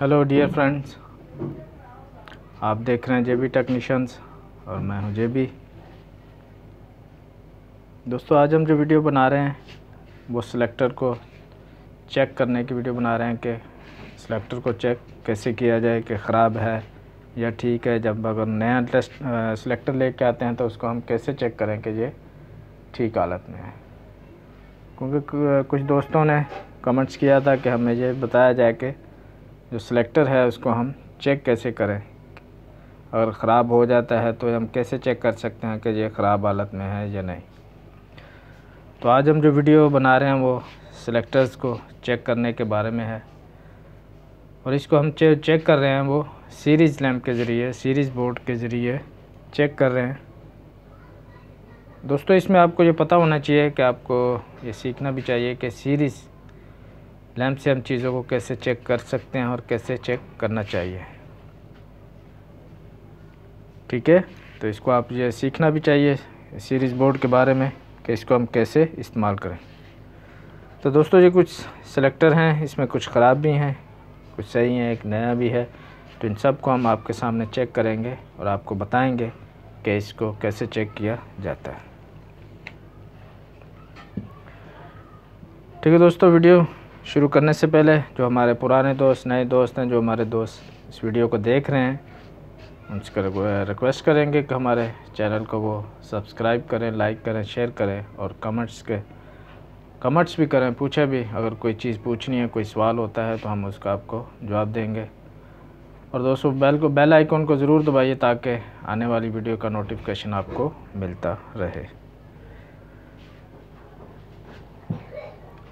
Hello dear friends आप देख रहे हैं जेबी टेक्नीशियंस और मैं हूँ जेबी दोस्तों, आज हम जो वीडियो बना रहे हैं, वो सिलेक्टर को चेक करने की वीडियो बना रहे हैं कि सिलेक्टर को चेक कैसे किया जाए, कि ख़राब है या ठीक है। जब अगर नया टेस्ट सिलेक्टर लेके आते हैं तो उसको हम कैसे चेक करें कि ये ठीक हालत में है? क्योंकि कुछ दोस्तों ने कमेंट्स किया था कि हमें ये बताया जाए कि जो सिलेक्टर है उसको हम चेक कैसे करें? अगर ख़राब हो जाता है तो हम कैसे चेक कर सकते हैं कि ये ख़राब हालत में है या नहीं? तो आज हम जो वीडियो बना रहे हैं वो सिलेक्टर्स को चेक करने के बारे में है। और इसको हम चे, चेक कर रहे हैं वो सीरीज़ लैम्प के ज़रिए सीरीज़ बोर्ड के ज़रिए चेक कर रहे हैं। दोस्तों इसमें आपको ये पता होना चाहिए कि आपको ये सीखना भी चाहिए कि सीरीज़ लैंप से हम चीज़ों को कैसे चेक कर सकते हैं और कैसे चेक करना चाहिए? ठीक है? तो इसको आप ये सीखना भी चाहिए सीरीज़ बोर्ड के बारे में कि इसको हम कैसे इस्तेमाल करें। तो दोस्तों, ये कुछ सिलेक्टर हैं, इसमें कुछ ख़राब भी हैं, कुछ सही हैं, एक नया भी है। तो इन सबको हम आपके सामने चेक करेंगे और आपको बताएँगे कि इसको कैसे चेक किया जाता है। ठीक है दोस्तों, वीडियो शुरू करने से पहले जो हमारे पुराने दोस्त, नए दोस्त हैं, जो हमारे दोस्त इस वीडियो को देख रहे हैं, उनसे रिक्वेस्ट करेंगे कि हमारे चैनल को वो सब्सक्राइब करें लाइक करें शेयर करें और कमेंट्स के कमेंट्स भी करें। पूछे भी, अगर कोई चीज़ पूछनी है, कोई सवाल होता है तो हम उसका आपको जवाब देंगे। और दोस्तों बेल को बेल आइकॉन को ज़रूर दबाइए ताकि आने वाली वीडियो का नोटिफिकेशन आपको मिलता रहे।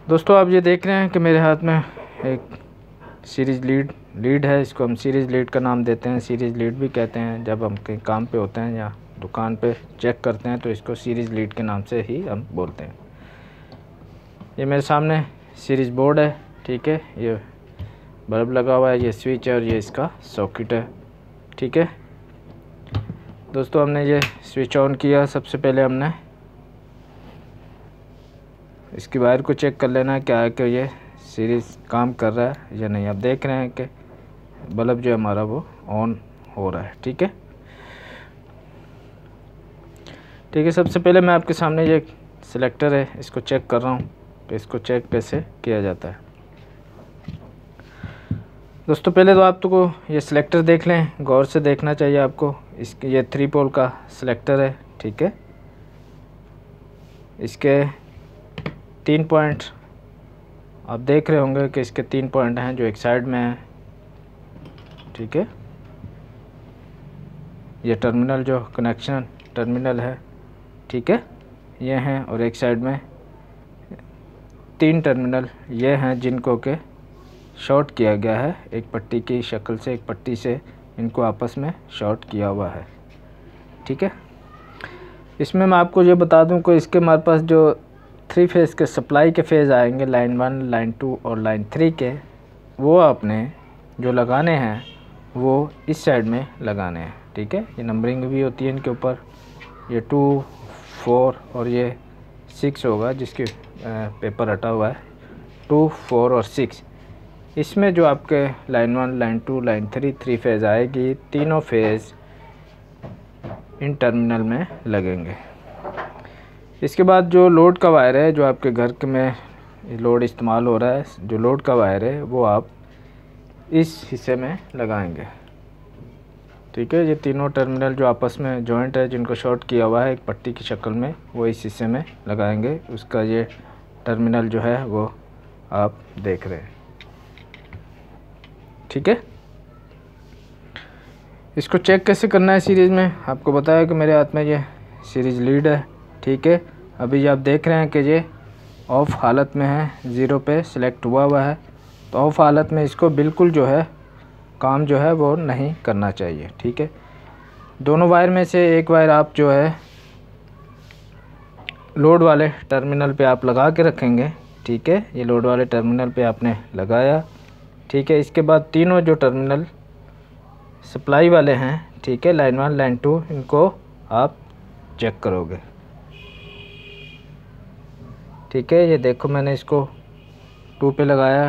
दोस्तों, आप ये देख रहे हैं कि मेरे हाथ में एक सीरीज़ लीड लीड है। इसको हम सीरीज़ लीड का नाम देते हैं। सीरीज़ लीड भी कहते हैं। जब हम कहीं काम पे होते हैं या दुकान पे चेक करते हैं तो इसको सीरीज़ लीड के नाम से ही हम बोलते हैं। ये मेरे सामने सीरीज़ बोर्ड है, ठीक है? ये बल्ब लगा हुआ है, ये स्विच है और ये इसका सॉकेट है, ठीक है? दोस्तों, हमने ये स्विच ऑन किया। सबसे पहले हमने इसकी वायर को चेक कर लेना क्या है कि ये सीरीज़ काम कर रहा है या नहीं। आप देख रहे हैं कि बल्ब जो है हमारा वो ऑन हो रहा है, ठीक है? ठीक है, सबसे पहले मैं आपके सामने ये सिलेक्टर है, इसको चेक कर रहा हूँ कि इसको चेक कैसे किया जाता है। दोस्तों, पहले तो आप तो को ये सिलेक्टर देख लें, गौर से देखना चाहिए आपको। इसके, ये थ्री पोल का सिलेक्टर है, ठीक है? इसके तीन पॉइंट। आप देख रहे होंगे कि इसके तीन पॉइंट हैं जो एक साइड में हैं। ठीक है? ये टर्मिनल जो कनेक्शन, टर्मिनल है। ठीक है? ये हैं और एक साइड में तीन टर्मिनल ये हैं जिनको के शॉर्ट किया गया है। एक पट्टी की शक्ल से, एक पट्टी से इनको आपस में शॉर्ट किया हुआ है। ठीक है? इसमें मैं आपको ये बता दूँ कि इसके हमारे पास जो थ्री फ़ेज़ के सप्लाई के फ़ेज़ आएँगे लाइन वन लाइन टू और लाइन थ्री के। वो आपने जो लगाने हैं, वो इस साइड में लगाने हैं, ठीक है? ये नंबरिंग भी होती है इनके ऊपर। ये टू फोर और ये सिक्स होगा, जिसके पेपर हटा हुआ है। टू फोर और सिक्स इसमें जो आपके line one line two line three three phase आएगी, तीनों फ़ेज़ इन टर्मिनल में लगेंगे। इसके बाद जो लोड का वायर है, जो आपके घर के में लोड इस्तेमाल हो रहा है, जो लोड का वायर है, वो आप इस हिस्से में लगाएँगे। ठीक है, ये तीनों टर्मिनल जो आपस में जॉइंट है, जिनको शॉर्ट किया हुआ है, एक पट्टी की शक्ल में, वो इस हिस्से में लगाएँगे। उसका ये टर्मिनल जो है, वो आप देख रहे हैं। ठीक है? इसको चेक कैसे करना है सीरीज़ में? आपको बताया कि मेरे हाथ में ये सीरीज़ लीड है। ठीक है? अभी आप देख रहे हैं कि ये ऑफ़ हालत में है ज़ीरो पे सिलेक्ट हुआ हुआ है। तो ऑफ़ हालत में इसको बिल्कुल जो है, काम जो है वो नहीं करना चाहिए, ठीक है? दोनों वायर में से एक वायर आप जो है लोड वाले टर्मिनल पे आप लगा के रखेंगे, ठीक है? ये लोड वाले टर्मिनल पे आपने लगाया, ठीक है? इसके बाद तीनों जो टर्मिनल सप्लाई वाले हैं, ठीक है? लाइन वन लाइन टू इनको आप चेक करोगे। ठीक है, ये देखो मैंने इसको टू पे लगाया।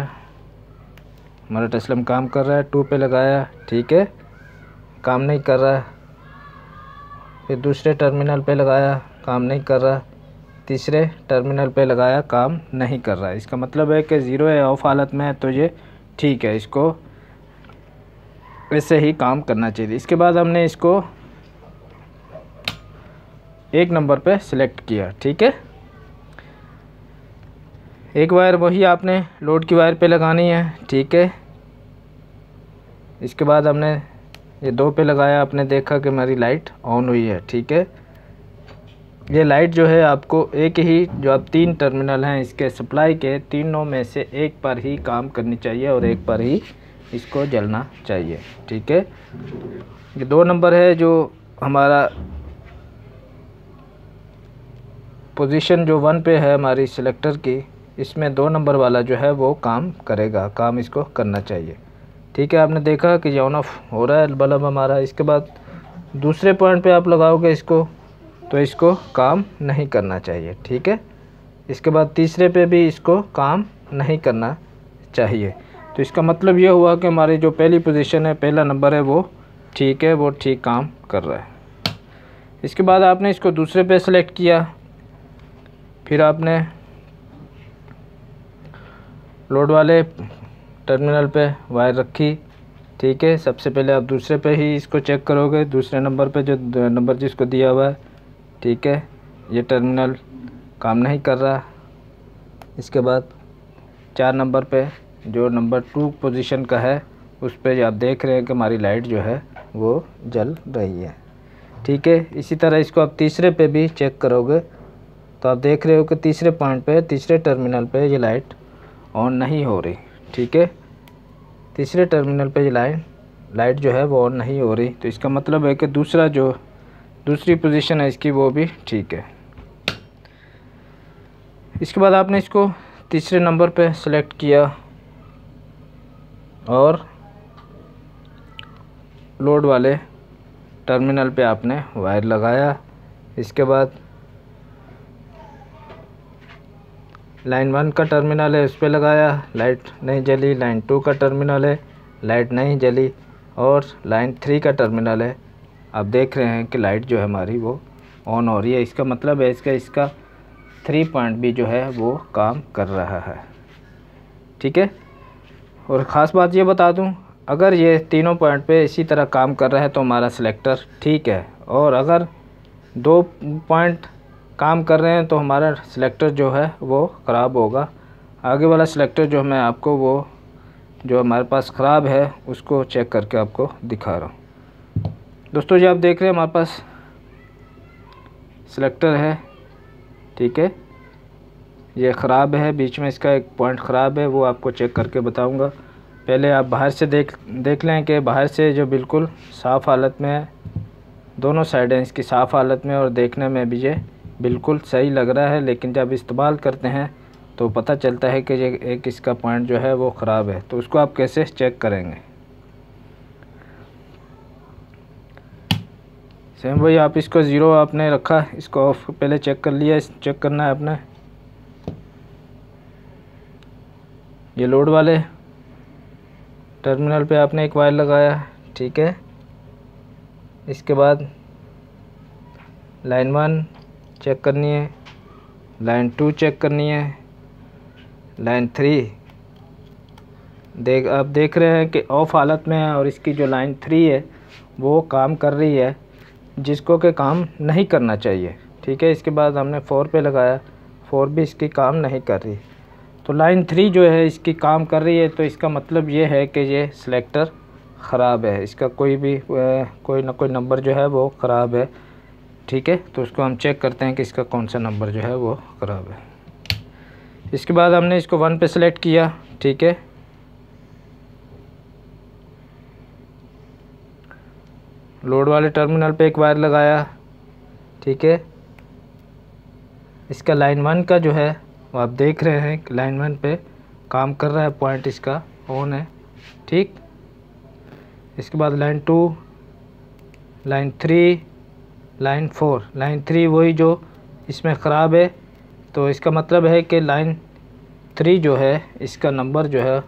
हमारा टचलम काम कर रहा है, टू पे लगाया, ठीक है। काम नहीं कर रहा है। फिर दूसरे टर्मिनल पे लगाया, काम नहीं कर रहा। तीसरे टर्मिनल पे लगाया, काम नहीं कर रहा। है इसका मतलब है कि ज़ीरो है ऑफ़ हालत में है तो ये ठीक है, इसको वैसे ही काम करना चाहिए। इसके बाद हमने इसको एक नंबर पे सिलेक्ट किया, ठीक है। एक वायर वही आपने लोड की वायर पे लगानी है, ठीक है? इसके बाद हमने ये दो पे लगाया, आपने देखा कि हमारी लाइट ऑन हुई है, ठीक है? ये लाइट जो है आपको एक ही, जो आप तीन टर्मिनल हैं, इसके सप्लाई के तीनों में से एक पर ही काम करनी चाहिए और एक पर ही इसको जलना चाहिए, ठीक है? ये दो नंबर है जो हमारा पोजीशन जो वन पे है हमारी सिलेक्टर की। इसमें दो नंबर वाला जो है वो काम करेगा, काम इसको करना चाहिए। ठीक है, आपने देखा कि ये ऑन ऑफ़ हो रहा है बल्ब हमारा। इसके बाद दूसरे पॉइंट पे आप लगाओगे इसको तो इसको काम नहीं करना चाहिए। ठीक है? इसके बाद तीसरे पे भी इसको काम नहीं करना चाहिए। तो इसका मतलब ये हुआ कि हमारी जो पहली पोजीशन है, पहला नंबर है वो ठीक है, वो ठीक काम कर रहा है। इसके बाद आपने इसको दूसरे पे सेलेक्ट किया। फिर आपने लोड वाले टर्मिनल पे वायर रखी, ठीक है? सबसे पहले आप दूसरे पे ही इसको चेक करोगे। दूसरे नंबर पे जो नंबर जिसको दिया हुआ है, ठीक है? ये टर्मिनल काम नहीं कर रहा। इसके बाद चार नंबर पे जो नंबर टू पोजीशन का है, उस पर आप देख रहे हैं कि हमारी लाइट जो है, वो जल रही है। ठीक है? इसी तरह इसको आप तीसरे पे भी चेक करोगे तो आप देख रहे हो कि तीसरे पॉइंट पे, तीसरे टर्मिनल पे ये लाइट ऑन नहीं हो रही, ठीक है? तीसरे टर्मिनल पे लाइन लाइट जो है वो ऑन नहीं हो रही तो इसका मतलब है कि दूसरा जो, दूसरी पोजीशन है इसकी वो भी ठीक है। इसके बाद आपने इसको तीसरे नंबर पे सेलेक्ट किया और लोड वाले टर्मिनल पे आपने वायर लगाया। इसके बाद लाइन वन का टर्मिनल है, उस पर लगाया, लाइट नहीं जली, लाइन टू का टर्मिनल है, लाइट नहीं जली और लाइन थ्री का टर्मिनल है। आप देख रहे हैं कि लाइट जो है हमारी वो ऑन हो रही है। इसका मतलब है इसका इसका थ्री पॉइंट भी जो है वो काम कर रहा है। ठीक है? और ख़ास बात ये बता दूँ, अगर ये तीनों पॉइंट पे इसी तरह काम कर रहा है तो हमारा सिलेक्टर ठीक है। और अगर दो पॉइंट काम कर रहे हैं तो हमारा सिलेक्टर जो है, वो ख़राब होगा। आगे वाला सिलेक्टर जो मैं आपको, वो जो हमारे पास ख़राब है, उसको चेक करके आपको दिखा रहा हूँ। दोस्तों जी आप देख रहे हैं, हमारे पास सिलेक्टर है, ठीक है? ये ख़राब है, बीच में इसका एक पॉइंट ख़राब है, वो आपको चेक करके बताऊँगा। पहले आप बाहर से देख देख लें कि बाहर से जो बिल्कुल साफ़ हालत में है, दोनों साइडें इसकी साफ़ हालत में और देखने में भी ये बिल्कुल सही लग रहा है, लेकिन जब इस्तेमाल करते हैं तो पता चलता है कि ये एक इसका पॉइंट जो है वो ख़राब है। तो उसको आप कैसे चेक करेंगे? सेम वही आप इसको ज़ीरो आपने रखा, इसको ऑफ़ पहले चेक कर लिया चेक करना है आपने। ये लोड वाले टर्मिनल पे आपने एक वायर लगाया, ठीक है। इसके बाद लाइन वन चेक करनी है। लाइन टू चेक करनी है। Line three. देख, आप देख रहे हैं कि ऑफ़ हालत में है और इसकी जो लाइन थ्री है, वो काम कर रही है, जिसको कि काम नहीं करना चाहिए। ठीक है, इसके बाद हमने फोर पे लगाया। फोर भी इसकी काम नहीं कर रही। तो लाइन थ्री जो है, इसकी काम कर रही है तो इसका मतलब ये है कि ये सिलेक्टर ख़राब है। इसका कोई भी कोई ना कोई नंबर जो है, वो ख़राब है। ठीक है? तो उसको हम चेक करते हैं कि इसका कौन सा नंबर जो है वो ख़राब है। इसके बाद हमने इसको वन पे सेलेक्ट किया, ठीक है? लोड वाले टर्मिनल पे एक वायर लगाया, ठीक है? इसका लाइन वन का जो है, वो आप देख रहे हैं कि लाइन वन पे काम कर रहा है पॉइंट इसका ऑन है, ठीक? इसके बाद line two line three line four, line three वही जो इसमें ख़राब है। तो इसका मतलब है कि लाइन थ्री जो है, इसका नंबर जो है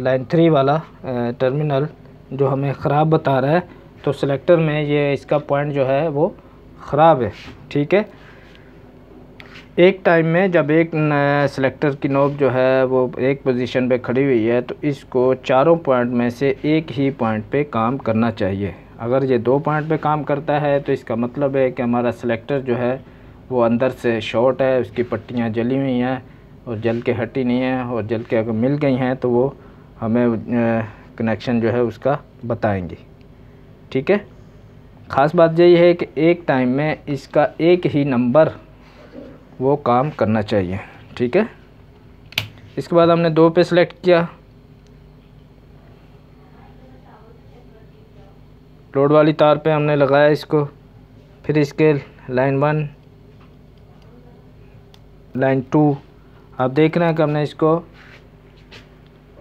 लाइन थ्री वाला टर्मिनल जो हमें ख़राब बता रहा है तो सिलेक्टर में ये इसका पॉइंट जो है वो ख़राब है, ठीक है? एक टाइम में जब एक सिलेक्टर की नोब जो है, वो एक पोजीशन पे खड़ी हुई है तो इसको चारों पॉइंट में से एक ही पॉइंट पे काम करना चाहिए। अगर ये दो पॉइंट पे काम करता है तो इसका मतलब है कि हमारा सिलेक्टर जो है, वो अंदर से शॉर्ट है, उसकी पट्टियाँ जली हुई हैं, और जल के हटी नहीं है, और जल के अगर मिल गई हैं तो वो हमें कनेक्शन जो है उसका बताएँगी। ठीक है? ख़ास बात यही है कि एक टाइम में इसका एक ही नंबर वो काम करना चाहिए। ठीक है? इसके बाद हमने दो पे सिलेक्ट किया। लोड वाली तार पे हमने लगाया इसको। फिर इसके लाइन वन, लाइन टू। आप देख रहे हैं कि हमने इसको,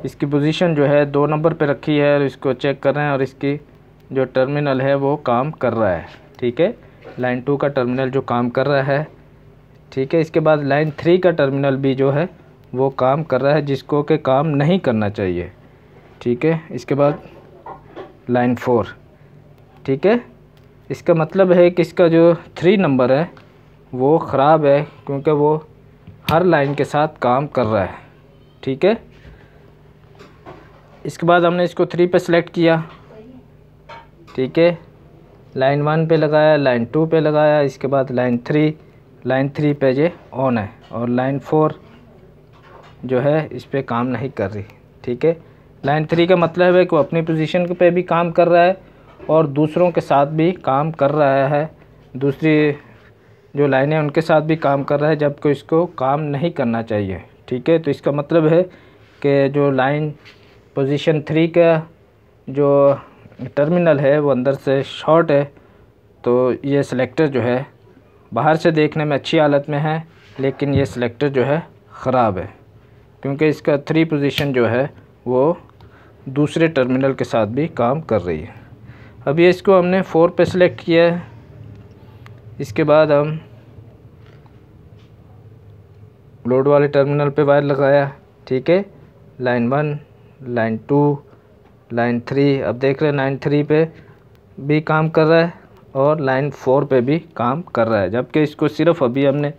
इसकी पोजीशन जो है, दो नंबर पे रखी है और इसको चेक कर रहे हैं और इसकी जो टर्मिनल है वो काम कर रहा है। ठीक है? लाइन टू का टर्मिनल जो काम कर रहा है। ठीक है? इसके बाद लाइन थ्री का टर्मिनल भी जो है, वो काम कर रहा है, जिसको कि काम नहीं करना चाहिए। ठीक है? इसके बाद लाइन फोर। ठीक है? इसका मतलब है कि इसका जो थ्री नंबर है, वो ख़राब है क्योंकि वो हर लाइन के साथ काम कर रहा है। ठीक है? इसके बाद हमने इसको थ्री पे सिलेक्ट किया। ठीक है? लाइन वन पे लगाया लाइन टू पे लगाया, इसके बाद लाइन थ्री लाइन थ्री पे ये ऑन है और लाइन फोर जो है, इस पर काम नहीं कर रही। ठीक है? लाइन थ्री का मतलब है कि वो अपनी पोजीशन पे भी काम कर रहा है और दूसरों के साथ भी काम कर रहा है। दूसरी जो लाइनें उनके साथ भी काम कर रहा है, जबकि इसको काम नहीं करना चाहिए। ठीक है तो इसका मतलब है कि जो लाइन पोजीशन थ्री का जो टर्मिनल है, वो अंदर से शॉर्ट है। तो ये सिलेक्टर जो है, बाहर से देखने में अच्छी हालत में है, लेकिन ये सिलेक्टर जो है, ख़राब है। क्योंकि इसका थ्री पोजीशन जो है, वो दूसरे टर्मिनल के साथ भी काम कर रही है। अभी इसको हमने फोर पे सिलेक्ट किया है। इसके बाद हम लोड वाले टर्मिनल पे वायर लगाया, ठीक है? Line one line two line three अब देख रहे हैं लाइन थ्री पे भी काम कर रहा है और लाइन फोर पे भी काम कर रहा है। जबकि इसको सिर्फ़ अभी हमने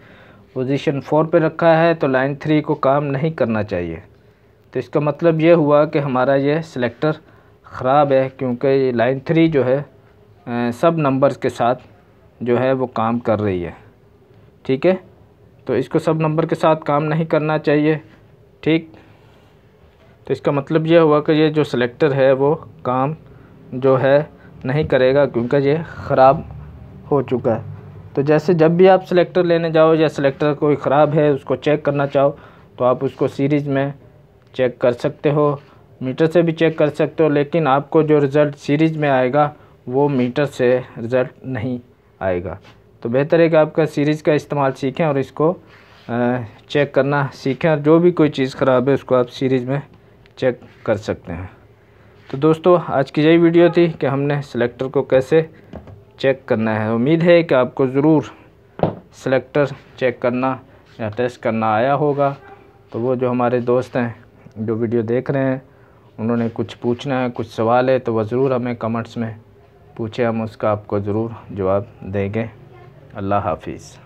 पोजीशन फोर पे रखा है तो लाइन थ्री को काम नहीं करना चाहिए। तो इसका मतलब ये हुआ कि हमारा ये सिलेक्टर ख़राब है क्योंकि लाइन थ्री जो है सब नंबर्स के साथ जो है वो काम कर रही है। ठीक है? तो इसको सब नंबर के साथ काम नहीं करना चाहिए। ठीक? तो इसका मतलब ये हुआ कि ये जो सिलेक्टर है वो काम जो है नहीं करेगा क्योंकि ये ख़राब हो चुका है। तो जैसे जब भी आप सिलेक्टर लेने जाओ या सिलेक्टर कोई ख़राब है, उसको चेक करना चाहो तो आप उसको सीरीज़ में चेक कर सकते हो। मीटर से भी चेक कर सकते हो, लेकिन आपको जो रिज़ल्ट सीरीज़ में आएगा, वो मीटर से रिज़ल्ट नहीं आएगा। तो बेहतर है कि आपका सीरीज़ का इस्तेमाल सीखें और इसको चेक करना सीखें और जो भी कोई चीज़ ख़राब है, उसको आप सीरीज़ में चेक कर सकते हैं। तो दोस्तों, आज की यही वीडियो थी कि हमने सेलेक्टर को कैसे चेक करना है। उम्मीद है कि आपको ज़रूर सेलेक्टर चेक करना या टेस्ट करना आया होगा। तो वो जो हमारे दोस्त हैं, जो वीडियो देख रहे हैं उन्होंने कुछ पूछना है, कुछ सवाल है तो वह ज़रूर हमें कमेंट्स में पूछे, हम उसका आपको ज़रूर जवाब देंगे। अल्लाह हाफिज़।